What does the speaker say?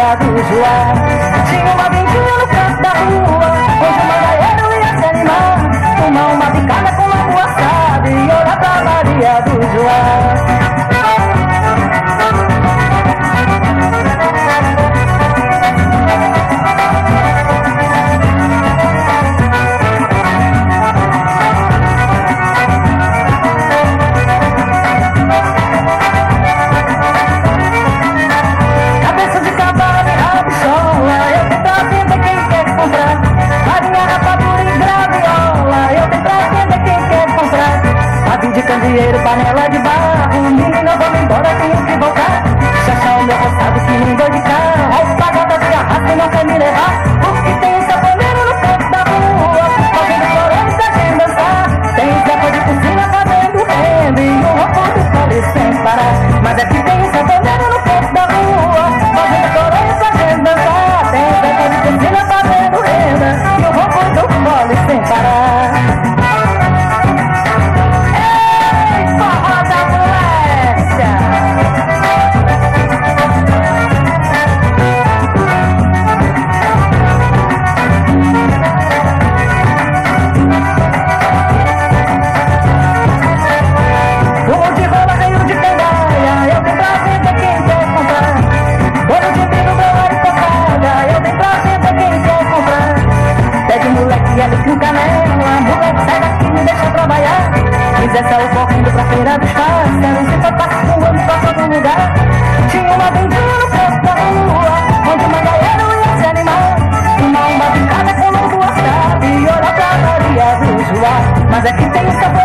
olhar do zoar. Tinha uma vendinha no canto da rua. candeeiro, panela de barro. Menina, vamos embora, tenho que voltar. Se achar tá o meu passado, que me de carro. As pagadas se arrastam e não quer me levar. Porque tem um saponeiro no canto da rua? Fazendo floresta sem dançar. Tem sapo de piscina fazendo renda e o roubo do pobre sem parar. Mas é que tem fizesse é o correndo é tipo pra feira dos pastéis e topasse pulando pra todo lugar. Tinha uma vendinha no canto da rua, onde uma galera ia se animar. Uma uma brincada com longo assado e olhar pra Maria do Joá. Mas é que tem um sabor